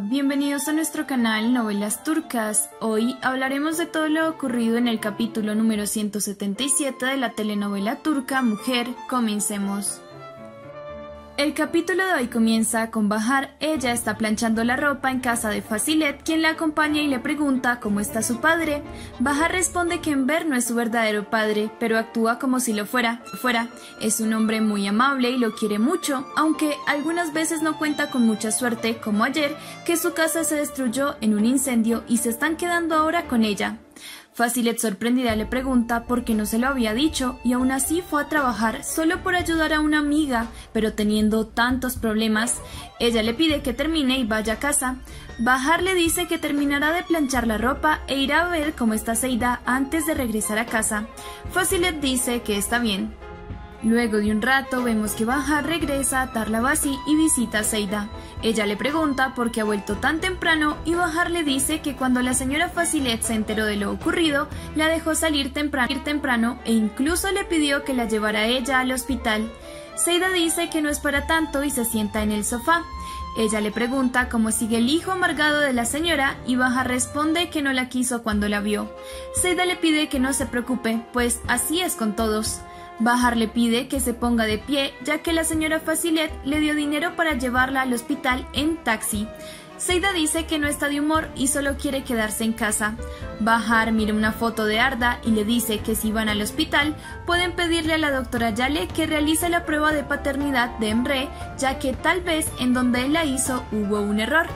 Bienvenidos a nuestro canal Novelas Turcas. Hoy hablaremos de todo lo ocurrido en el capítulo número 177 de la telenovela turca Mujer. Comencemos. El capítulo de hoy comienza con Bahar. Ella está planchando la ropa en casa de Facilet, quien la acompaña y le pregunta cómo está su padre. Bahar responde que Enver no es su verdadero padre, pero actúa como si lo fuera. fuera. Es un hombre muy amable y lo quiere mucho, aunque algunas veces no cuenta con mucha suerte, como ayer, que su casa se destruyó en un incendio y se están quedando ahora con ella. Facilet sorprendida le pregunta por qué no se lo había dicho y aún así fue a trabajar solo por ayudar a una amiga, pero teniendo tantos problemas, ella le pide que termine y vaya a casa. Bajar le dice que terminará de planchar la ropa e irá a ver cómo está Seida antes de regresar a casa. Facilet dice que está bien. Luego de un rato vemos que Baja regresa a Tarlavasi y visita a Seida. Ella le pregunta por qué ha vuelto tan temprano y Bajar le dice que cuando la señora Facilet se enteró de lo ocurrido, la dejó salir temprano, temprano e incluso le pidió que la llevara ella al hospital. Seida dice que no es para tanto y se sienta en el sofá. Ella le pregunta cómo sigue el hijo amargado de la señora y Baja responde que no la quiso cuando la vio. Seida le pide que no se preocupe, pues así es con todos. Bajar le pide que se ponga de pie, ya que la señora Facilet le dio dinero para llevarla al hospital en taxi. Seida dice que no está de humor y solo quiere quedarse en casa. Bajar mira una foto de Arda y le dice que si van al hospital pueden pedirle a la doctora Yale que realice la prueba de paternidad de Emre, ya que tal vez en donde él la hizo hubo un error.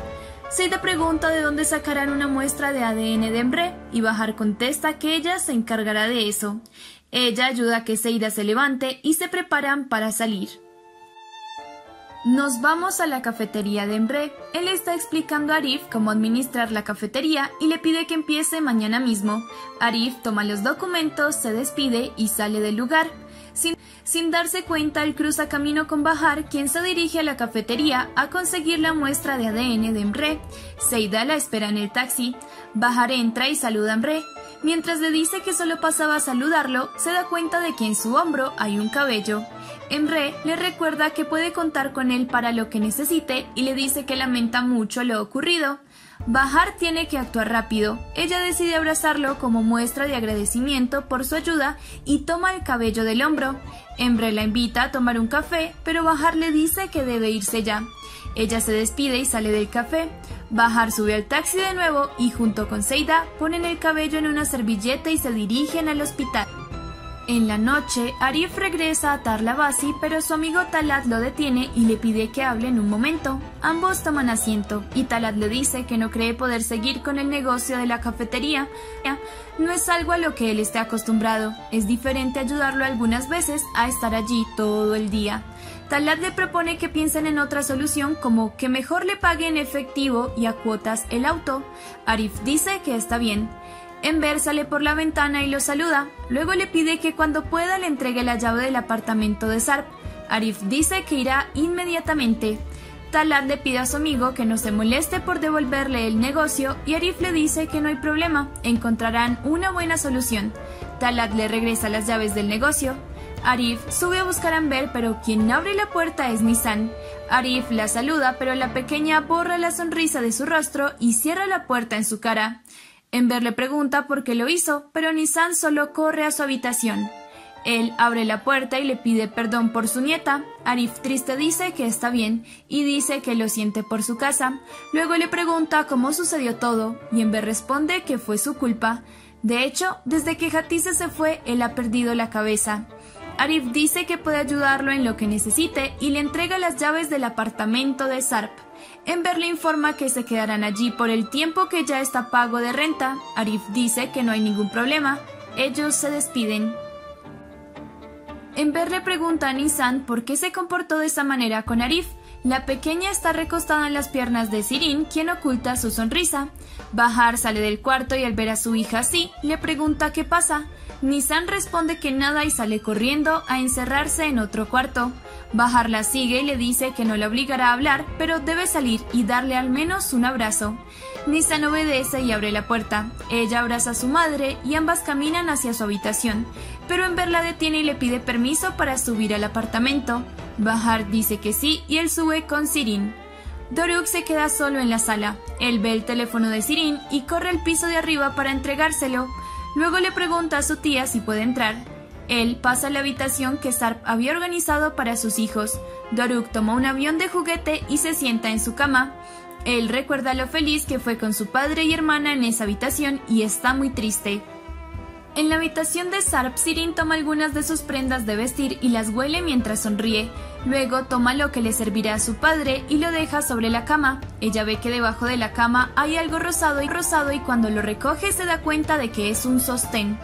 Seida pregunta de dónde sacarán una muestra de ADN de Emre y Bajar contesta que ella se encargará de eso. Ella ayuda a que Seida se levante y se preparan para salir. Nos vamos a la cafetería de Emre. Él está explicando a Arif cómo administrar la cafetería y le pide que empiece mañana mismo. Arif toma los documentos, se despide y sale del lugar. Sin, darse cuenta, él cruza camino con Bahar, quien se dirige a la cafetería a conseguir la muestra de ADN de Emre. Seida la espera en el taxi. Bahar entra y saluda a Emre. Mientras le dice que solo pasaba a saludarlo, se da cuenta de que en su hombro hay un cabello. Emre le recuerda que puede contar con él para lo que necesite y le dice que lamenta mucho lo ocurrido. Bahar tiene que actuar rápido. Ella decide abrazarlo como muestra de agradecimiento por su ayuda y toma el cabello del hombro. Emre la invita a tomar un café, pero Bahar le dice que debe irse ya. Ella se despide y sale del café. Bahar sube al taxi de nuevo y junto con Seida ponen el cabello en una servilleta y se dirigen al hospital. En la noche, Arif regresa a Tarlavasi, pero su amigo Talat lo detiene y le pide que hable en un momento. Ambos toman asiento y Talat le dice que no cree poder seguir con el negocio de la cafetería. No es algo a lo que él esté acostumbrado. Es diferente ayudarlo algunas veces a estar allí todo el día. Talat le propone que piensen en otra solución como que mejor le pague en efectivo y a cuotas el auto. Arif dice que está bien. Enver sale por la ventana y lo saluda. Luego le pide que cuando pueda le entregue la llave del apartamento de Sarp. Arif dice que irá inmediatamente. Talat le pide a su amigo que no se moleste por devolverle el negocio y Arif le dice que no hay problema, encontrarán una buena solución. Talat le regresa las llaves del negocio. Arif sube a buscar a Amber, pero quien abre la puerta es Nissan. Arif la saluda, pero la pequeña borra la sonrisa de su rostro y cierra la puerta en su cara. Ember le pregunta por qué lo hizo, pero Nissan solo corre a su habitación. Él abre la puerta y le pide perdón por su nieta. Arif triste dice que está bien y dice que lo siente por su casa. Luego le pregunta cómo sucedió todo y Ember responde que fue su culpa. De hecho, desde que Hatise se fue, él ha perdido la cabeza. Arif dice que puede ayudarlo en lo que necesite y le entrega las llaves del apartamento de Sarp. Ember le informa que se quedarán allí por el tiempo que ya está pago de renta. Arif dice que no hay ningún problema. Ellos se despiden. Ember le pregunta a Nissan por qué se comportó de esa manera con Arif. La pequeña está recostada en las piernas de Sirin, quien oculta su sonrisa. Bahar sale del cuarto y al ver a su hija así, le pregunta qué pasa. Nissan responde que nada y sale corriendo a encerrarse en otro cuarto. Bahar la sigue y le dice que no la obligará a hablar, pero debe salir y darle al menos un abrazo. Nissan obedece y abre la puerta. Ella abraza a su madre y ambas caminan hacia su habitación, pero Enver la detiene y le pide permiso para subir al apartamento. Bahar dice que sí y él sube con Sirin. Doruk se queda solo en la sala. Él ve el teléfono de Sirin y corre al piso de arriba para entregárselo. Luego le pregunta a su tía si puede entrar. Él pasa a la habitación que Sarp había organizado para sus hijos. Doruk toma un avión de juguete y se sienta en su cama. Él recuerda lo feliz que fue con su padre y hermana en esa habitación y está muy triste. En la habitación de Sarp, Sirin toma algunas de sus prendas de vestir y las huele mientras sonríe. Luego toma lo que le servirá a su padre y lo deja sobre la cama. Ella ve que debajo de la cama hay algo rosado y rosado y cuando lo recoge se da cuenta de que es un sostén.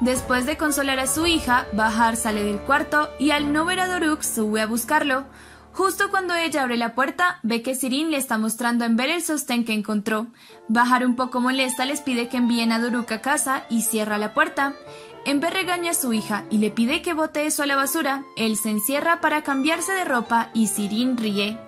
Después de consolar a su hija, Bahar sale del cuarto y al no ver a Doruk sube a buscarlo. Justo cuando ella abre la puerta, ve que Sirin le está mostrando en ver el sostén que encontró. Bajar un poco molesta les pide que envíen a Doruk a casa y cierra la puerta. Ember regaña a su hija y le pide que bote eso a la basura. Él se encierra para cambiarse de ropa y Sirin ríe.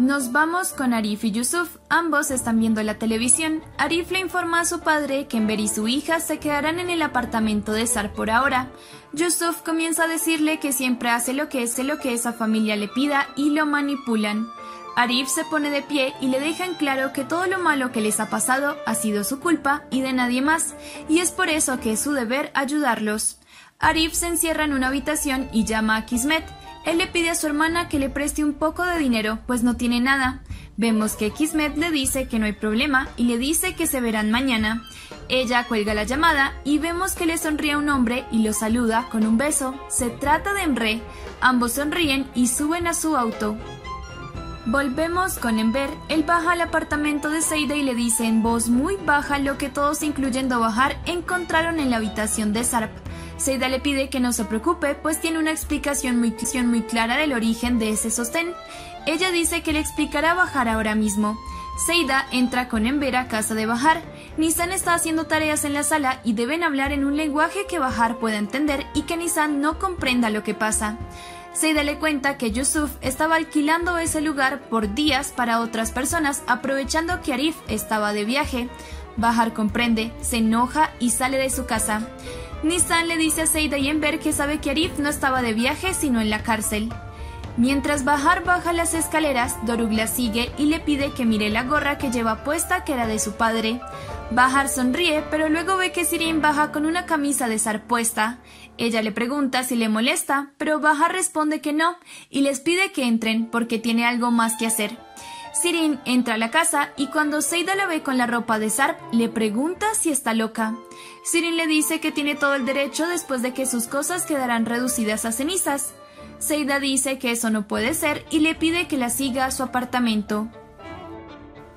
Nos vamos con Arif y Yusuf. Ambos están viendo la televisión. Arif le informa a su padre que Ember y su hija se quedarán en el apartamento de Sar por ahora. Yusuf comienza a decirle que siempre hace lo que es lo que esa familia le pida y lo manipulan. Arif se pone de pie y le deja en claro que todo lo malo que les ha pasado ha sido su culpa y de nadie más, y es por eso que es su deber ayudarlos. Arif se encierra en una habitación y llama a Kismet, él le pide a su hermana que le preste un poco de dinero, pues no tiene nada. Vemos que Kismet le dice que no hay problema y le dice que se verán mañana. Ella cuelga la llamada y vemos que le sonríe a un hombre y lo saluda con un beso. Se trata de Emre. Ambos sonríen y suben a su auto. Volvemos con Ember. Él baja al apartamento de Seida y le dice en voz muy baja lo que todos, incluyendo Bajar, encontraron en la habitación de Sarp. Seida le pide que no se preocupe, pues tiene una explicación muy, muy clara del origen de ese sostén. Ella dice que le explicará Bajar ahora mismo. Seida entra con Ember a casa de Bajar. Nissan está haciendo tareas en la sala y deben hablar en un lenguaje que Bajar pueda entender y que Nissan no comprenda lo que pasa. Seida le cuenta que Yusuf estaba alquilando ese lugar por días para otras personas, aprovechando que Arif estaba de viaje. Bajar comprende, se enoja y sale de su casa. Nissan le dice a Seida y Ember que sabe que Arif no estaba de viaje sino en la cárcel. Mientras Bahar baja las escaleras, Doruk la sigue y le pide que mire la gorra que lleva puesta que era de su padre. Bahar sonríe, pero luego ve que Sirin baja con una camisa de zar puesta. Ella le pregunta si le molesta, pero Bahar responde que no y les pide que entren porque tiene algo más que hacer. Sirin entra a la casa y cuando Seida la ve con la ropa de Sarp, le pregunta si está loca. Sirin le dice que tiene todo el derecho después de que sus cosas quedarán reducidas a cenizas. Seida dice que eso no puede ser y le pide que la siga a su apartamento.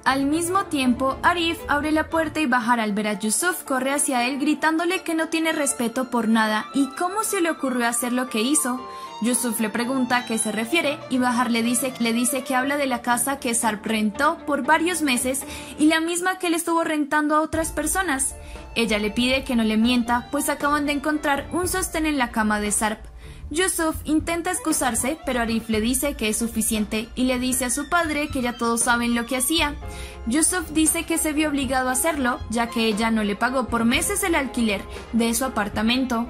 Al mismo tiempo, Arif abre la puerta y Bahar al ver a Yusuf corre hacia él gritándole que no tiene respeto por nada y cómo se le ocurrió hacer lo que hizo. Yusuf le pregunta a qué se refiere y Bahar le dice, le dice que habla de la casa que Sarp rentó por varios meses y la misma que él estuvo rentando a otras personas. Ella le pide que no le mienta, pues acaban de encontrar un sostén en la cama de Sarp. Yusuf intenta excusarse, pero Arif le dice que es suficiente y le dice a su padre que ya todos saben lo que hacía. Yusuf dice que se vio obligado a hacerlo, ya que ella no le pagó por meses el alquiler de su apartamento.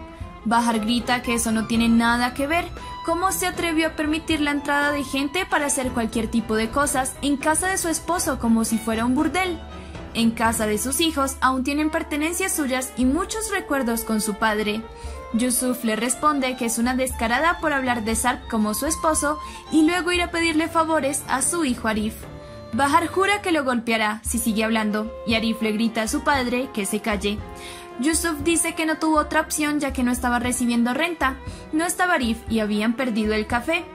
Bahar grita que eso no tiene nada que ver. ¿Cómo se atrevió a permitir la entrada de gente para hacer cualquier tipo de cosas en casa de su esposo como si fuera un burdel? En casa de sus hijos aún tienen pertenencias suyas y muchos recuerdos con su padre. Yusuf le responde que es una descarada por hablar de Sarp como su esposo y luego ir a pedirle favores a su hijo Arif. Bahar jura que lo golpeará si sigue hablando y Arif le grita a su padre que se calle. Yusuf dice que no tuvo otra opción ya que no estaba recibiendo renta. No estaba Arif y habían perdido el café.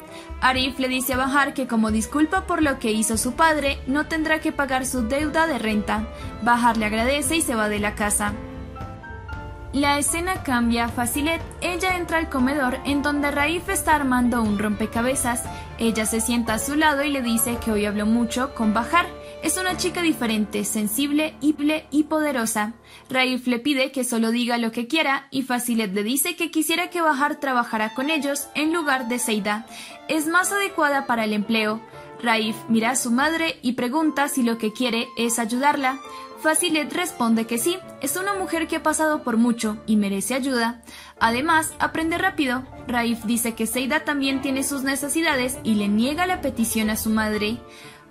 Arif le dice a Bahar que como disculpa por lo que hizo su padre, no tendrá que pagar su deuda de renta. Bahar le agradece y se va de la casa. La escena cambia a Facilet. Ella entra al comedor en donde Raif está armando un rompecabezas. Ella se sienta a su lado y le dice que hoy habló mucho con Bajar. Es una chica diferente, sensible, hible y poderosa. Raif le pide que solo diga lo que quiera y Facilet le dice que quisiera que Bajar trabajara con ellos en lugar de Seida. Es más adecuada para el empleo. Raif mira a su madre y pregunta si lo que quiere es ayudarla. Facilet responde que sí, es una mujer que ha pasado por mucho y merece ayuda. Además, aprende rápido. Raif dice que Seida también tiene sus necesidades y le niega la petición a su madre.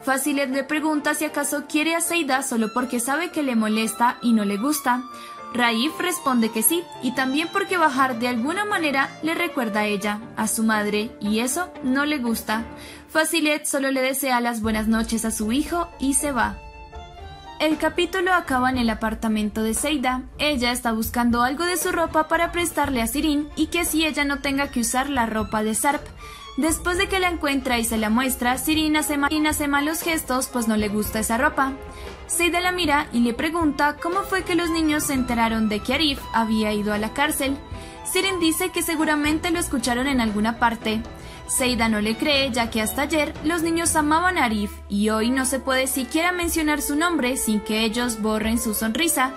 Facilet le pregunta si acaso quiere a Seida solo porque sabe que le molesta y no le gusta. Raif responde que sí, y también porque bajar de alguna manera le recuerda a ella, a su madre, y eso no le gusta. Facilet solo le desea las buenas noches a su hijo y se va. El capítulo acaba en el apartamento de Seida. Ella está buscando algo de su ropa para prestarle a Sirin y que así ella no tenga que usar la ropa de Sarp. Después de que la encuentra y se la muestra, Sirin hace, hace malos gestos pues no le gusta esa ropa. Seida la mira y le pregunta cómo fue que los niños se enteraron de que Arif había ido a la cárcel. Sirin dice que seguramente lo escucharon en alguna parte. Seida no le cree ya que hasta ayer los niños amaban a Arif y hoy no se puede siquiera mencionar su nombre sin que ellos borren su sonrisa.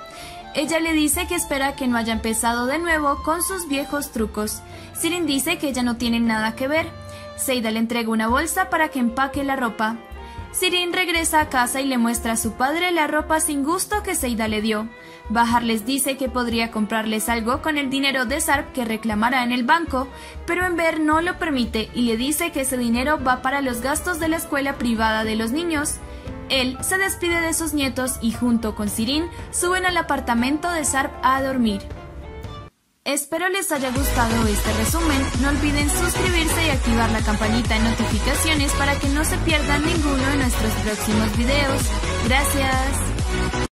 Ella le dice que espera que no haya empezado de nuevo con sus viejos trucos. Sirin dice que ella no tiene nada que ver. Seida le entrega una bolsa para que empaque la ropa. Sirin regresa a casa y le muestra a su padre la ropa sin gusto que Seida le dio. Bahar les dice que podría comprarles algo con el dinero de Sarp que reclamará en el banco, pero Enver no lo permite y le dice que ese dinero va para los gastos de la escuela privada de los niños. Él se despide de sus nietos y junto con Sirin suben al apartamento de Sarp a dormir. Espero les haya gustado este resumen. No olviden suscribirse y activar la campanita de notificaciones para que no se pierdan ninguno de nuestros próximos videos. Gracias.